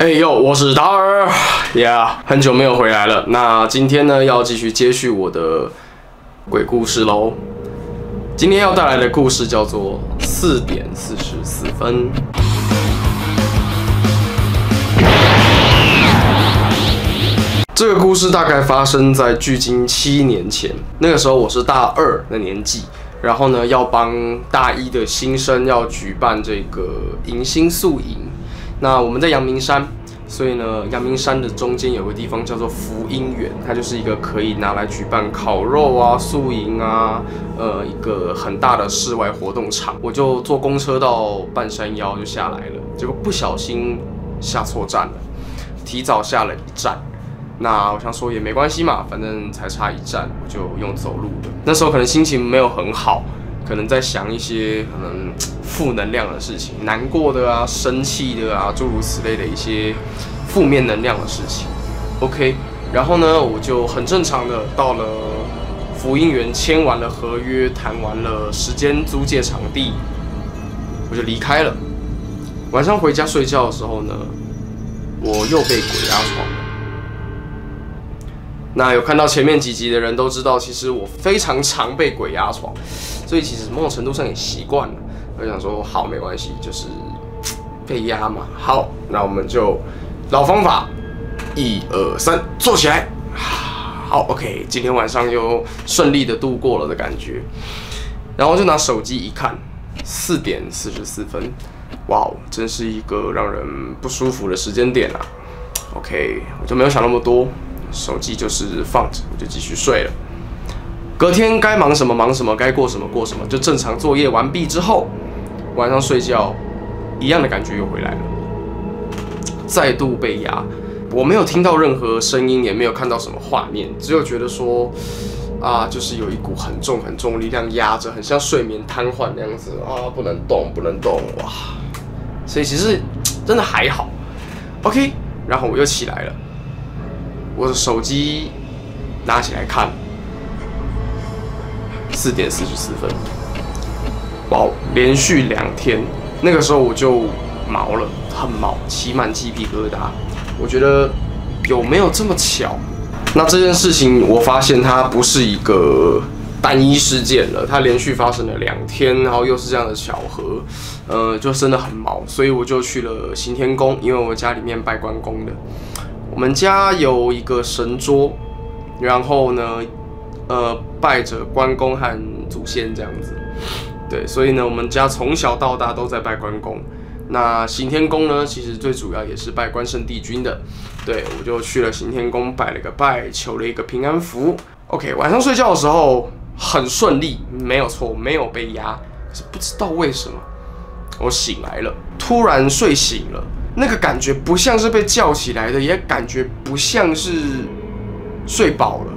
哎呦，我是达尔呀，很久没有回来了。那今天呢，要继续接续我的鬼故事喽。今天要带来的故事叫做《四点四十四分》。这个故事大概发生在距今七年前，那个时候我是大二的年纪，然后呢，要帮大一的新生要举办这个迎新宿营。那我们在阳明山，所以呢，阳明山的中间有个地方叫做福音园，它就是一个可以拿来举办烤肉啊、宿营啊，呃，一个很大的室外活动场。我就坐公车到半山腰就下来了，结果不小心下错站了，提早下了一站。那我想说也没关系嘛，反正才差一站，我就用走路的。那时候可能心情没有很好。可能在想一些可能 负能量的事情，难过的啊，生气的啊，诸如此类的一些负面能量的事情。OK，然后呢，我就很正常的到了福音园，签完了合约，谈完了时间租借场地，我就离开了。晚上回家睡觉的时候呢，我又被鬼压床了。那有看到前面几集的人都知道，其实我非常常被鬼压床。所以其实某种程度上也习惯了，我想说好没关系，就是被压嘛。好，那我们就老方法，一二三，坐起来。好，OK，今天晚上又顺利的度过了的感觉。然后就拿手机一看，四点四十四分，哇哦，真是一个让人不舒服的时间点啊。OK，我就没有想那么多，手机就是放着，我就继续睡了。隔天该忙什么忙什么，该过什么过什么，就正常作业完毕之后，晚上睡觉，一样的感觉又回来了，再度被压。我没有听到任何声音，也没有看到什么画面，只有觉得说，啊，就是有一股很重很重力量压着，很像睡眠瘫痪那样子啊，不能动不能动哇。所以其实真的还好，OK。然后我又起来了，我的手机拿起来看。四点四十四分，哇！连续两天，那个时候我就毛了，很毛，起满鸡皮疙瘩。我觉得有没有这么巧？那这件事情我发现它不是一个单一事件了，它连续发生了两天，然后又是这样的巧合，呃，就真的很毛。所以我就去了行天宫，因为我家里面拜关公的，我们家有一个神桌，然后呢。呃，拜着关公和祖先这样子，对，所以呢，我们家从小到大都在拜关公。那行天宫呢，其实最主要也是拜关圣帝君的。对，我就去了行天宫拜了个拜，求了一个平安符。OK，晚上睡觉的时候很顺利，没有错，没有被压。可是不知道为什么，我醒来了，突然睡醒了，那个感觉不像是被叫起来的，也感觉不像是睡饱了。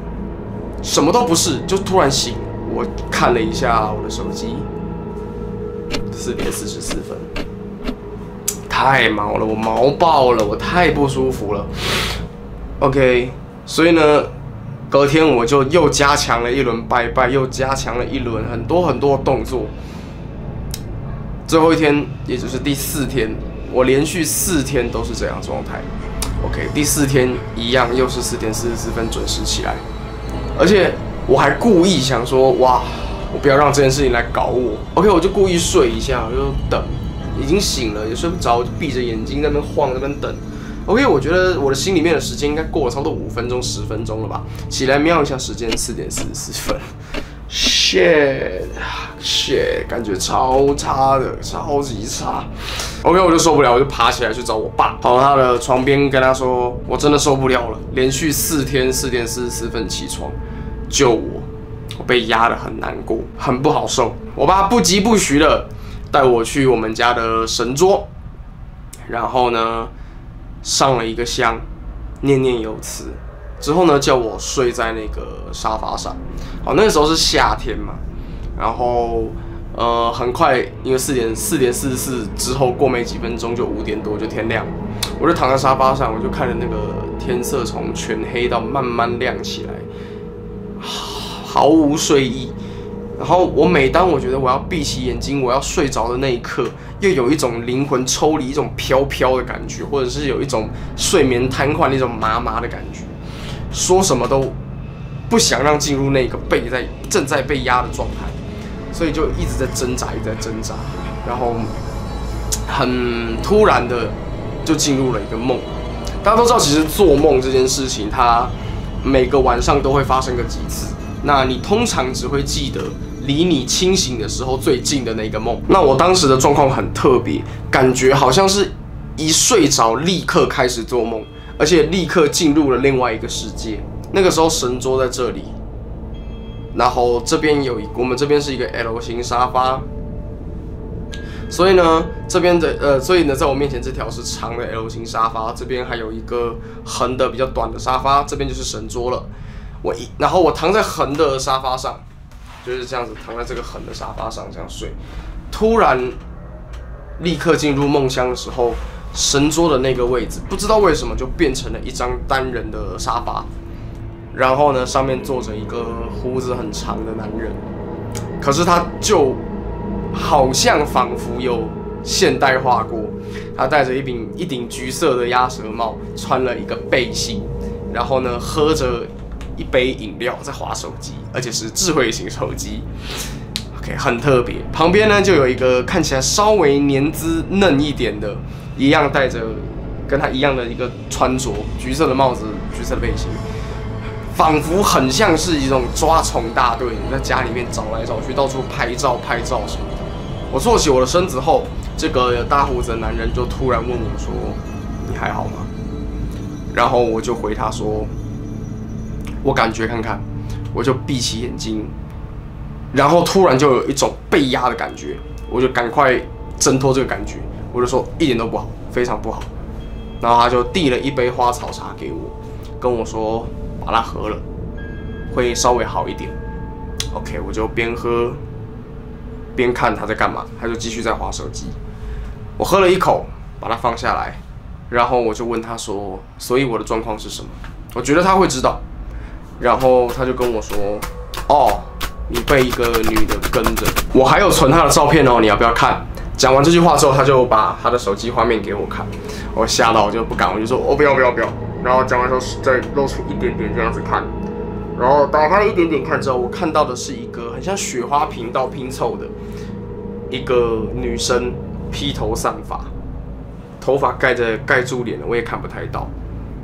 什么都不是，就突然醒。我看了一下我的手机，四点四十四分，太毛了，我毛爆了，我太不舒服了。OK，所以呢，隔天我就又加强了一轮拜拜，又加强了一轮很多很多动作。最后一天，也就是第四天，我连续四天都是这样状态。OK，第四天一样，又是四点四十四分准时起来。而且我还故意想说，哇，我不要让这件事情来搞我。OK，我就故意睡一下，我就等，已经醒了也睡不着，我就闭着眼睛在那边晃，在那边等。OK，我觉得我的心里面的时间应该过了差不多五分钟、十分钟了吧。起来瞄一下时间，四点四十四分。Shit，shit，感觉超差的，超级差。OK，我就受不了，我就爬起来去找我爸，跑到他的床边跟他说：“我真的受不了了，连续四天四点四十四分起床，救我！我被压得很难过，很不好受。”我爸不疾不徐的带我去我们家的神桌，然后呢上了一个香，念念有词，之后呢叫我睡在那个沙发上。好，那个时候是夏天嘛，然后。呃，很快，因为四点四点四十四之后过没几分钟就五点多就天亮，我就躺在沙发上，我就看着那个天色从全黑到慢慢亮起来，毫无睡意。然后我每当我觉得我要闭起眼睛，我要睡着的那一刻，又有一种灵魂抽离、一种飘飘的感觉，或者是有一种睡眠瘫痪、一种麻麻的感觉，说什么都不想让进入那个被在正在被压的状态，所以就一直在挣扎，一直在挣扎，然后很突然的就进入了一个梦。大家都知道，其实做梦这件事情，它每个晚上都会发生个几次。那你通常只会记得离你清醒的时候最近的那个梦。那我当时的状况很特别，感觉好像是一睡着立刻开始做梦，而且立刻进入了另外一个世界。那个时候神桌在这里，然后这边有一我们这边是一个 L 型沙发。所以呢，这边的呃，所以呢，在我面前这条是长的 L 型沙发，这边还有一个横的比较短的沙发，这边就是神桌了。我一，然后我躺在横的沙发上，就是这样子躺在这个横的沙发上这样睡。突然，立刻进入梦乡的时候，神桌的那个位置，不知道为什么就变成了一张单人的沙发。然后呢，上面坐着一个胡子很长的男人，可是他就。好像仿佛有现代化过，他戴着一顶一顶橘色的鸭舌帽，穿了一个背心，然后呢喝着一杯饮料，在划手机，而且是智慧型手机。OK，很特别。旁边呢就有一个看起来稍微年资嫩一点的，一样戴着跟他一样的一个穿着，橘色的帽子，橘色的背心。仿佛很像是一种抓虫大队，你在家里面找来找去，到处拍照拍照什么的。我坐起我的身子后，这个大胡子的男人就突然问我说：“你还好吗？”然后我就回他说：“我感觉看看。”我就闭起眼睛，然后突然就有一种被压的感觉，我就赶快挣脱这个感觉，我就说一点都不好，非常不好。然后他就递了一杯花草茶给我，跟我说。把它喝了，会稍微好一点。OK，我就边喝边看他在干嘛，他就继续在划手机。我喝了一口，把它放下来，然后我就问他说：“所以我的状况是什么？”我觉得他会知道，然后他就跟我说：“哦，你被一个女的跟着，我还有存她的照片哦，你要不要看？”讲完这句话之后，他就把他的手机画面给我看，我吓到我就不敢，我就说：“我不要不要不要。”然后讲完之后，再露出一点点这样子看，然后打开一点点看之后，我看到的是一个很像雪花频道拼凑的一个女生，披头散发，头发盖着盖住脸了，我也看不太到。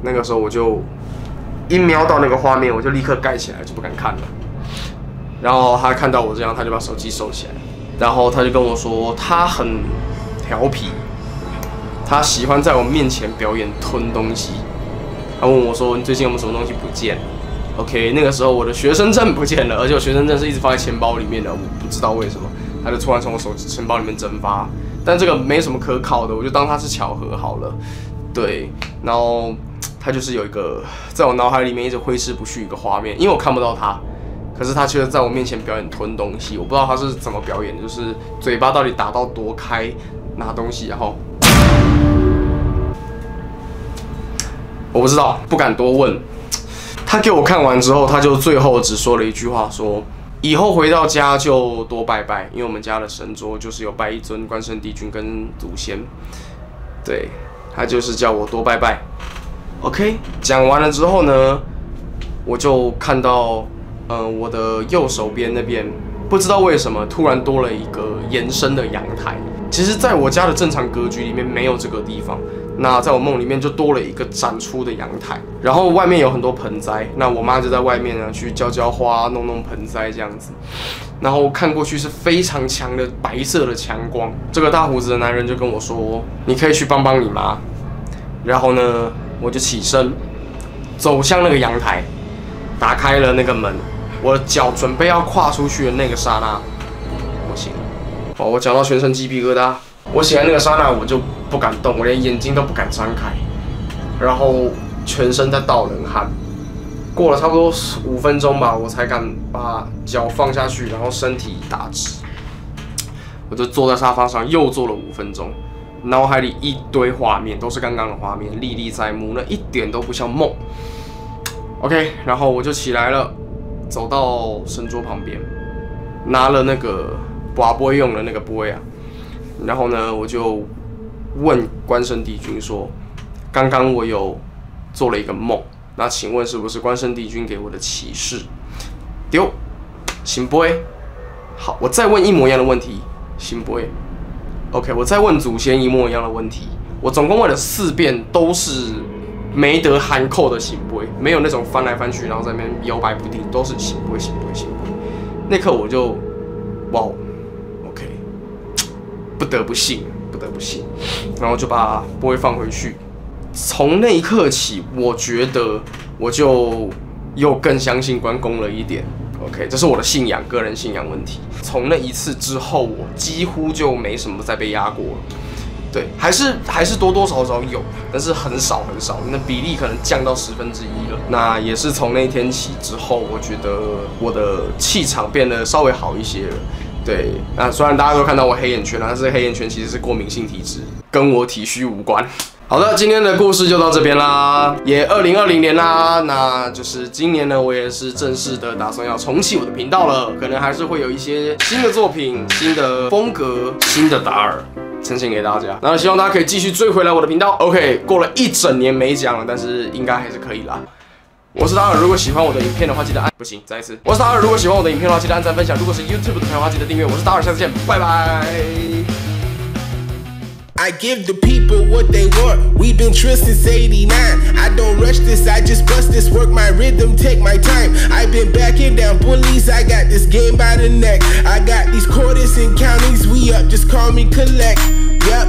那个时候我就一瞄到那个画面，我就立刻盖起来，就不敢看了。然后他看到我这样，他就把手机收起来，然后他就跟我说，他很调皮，他喜欢在我面前表演吞东西。他问我说：“你最近有没有什么东西不见？”OK，那个时候我的学生证不见了，而且我学生证是一直放在钱包里面的，我不知道为什么，他就突然从我手钱包里面蒸发。但这个没什么可考的，我就当它是巧合好了。对，然后他就是有一个在我脑海里面一直挥之不去一个画面，因为我看不到他，可是他却在我面前表演吞东西，我不知道他是怎么表演，就是嘴巴到底打到多开拿东西，然后。我不知道，不敢多问。他给我看完之后，他就最后只说了一句话：说以后回到家就多拜拜，因为我们家的神桌就是有拜一尊关圣帝君跟祖先。对他就是叫我多拜拜。OK，讲完了之后呢，我就看到，嗯，我的右手边那边不知道为什么突然多了一个延伸的阳台。其实，在我家的正常格局里面没有这个地方。那在我梦里面就多了一个展出的阳台，然后外面有很多盆栽。那我妈就在外面呢，去浇浇花、弄弄盆栽这样子。然后看过去是非常强的白色的强光。这个大胡子的男人就跟我说：“你可以去帮帮你妈。”然后呢，我就起身走向那个阳台，打开了那个门。我的脚准备要跨出去的那个刹那，我醒了。哦，我讲到全身鸡皮疙瘩。我醒来那个刹那，我就不敢动，我连眼睛都不敢张开，然后全身在倒冷汗。过了差不多五分钟吧，我才敢把脚放下去，然后身体打直。我就坐在沙发上又坐了五分钟，脑海里一堆画面，都是刚刚的画面，历历在目，那一点都不像梦。OK，然后我就起来了，走到神桌旁边。拿了那个寡不会用的那个波啊，然后呢，我就问关圣帝君说：“刚刚我有做了一个梦，那请问是不是关圣帝君给我的启示？”丢，行不会。好，我再问一模一样的问题，行不会。OK，我再问祖先一模一样的问题，我总共问了四遍，都是没得含扣的行不会，没有那种翻来翻去，然后在那边摇摆不定，都是行不会，行不会，行不会。那刻我就，哇，OK，不得不信，不得不信，然后就把波会放回去。从那一刻起，我觉得我就又更相信关公了一点。OK，这是我的信仰，个人信仰问题。从那一次之后，我几乎就没什么再被压过了。对，还是还是多多少少有，但是很少很少，那比例可能降到十分之一了。那也是从那天起之后，我觉得我的气场变得稍微好一些了。对，那虽然大家都看到我黑眼圈了，但是黑眼圈其实是过敏性体质，跟我体虚无关。好的，今天的故事就到这边啦，也二零二零年啦，那就是今年呢，我也是正式的打算要重启我的频道了，可能还是会有一些新的作品、新的风格、新的达尔呈现给大家。那希望大家可以继续追回来我的频道。OK，过了一整年没讲了，但是应该还是可以啦。我是达尔，如果喜欢我的影片的话，记得按不行，再一次。我是达尔，如果喜欢我的影片的话，记得按赞分享。如果是 YouTube 的朋友，记得订阅。我是达尔，下次见，拜拜。I give the people what they want. We've been true since 89. I don't rush this, I just bust this, work my rhythm, take my time. I've been backing down bullies, I got this game by the neck. I got these quarters and counties, we up, just call me collect. Yep.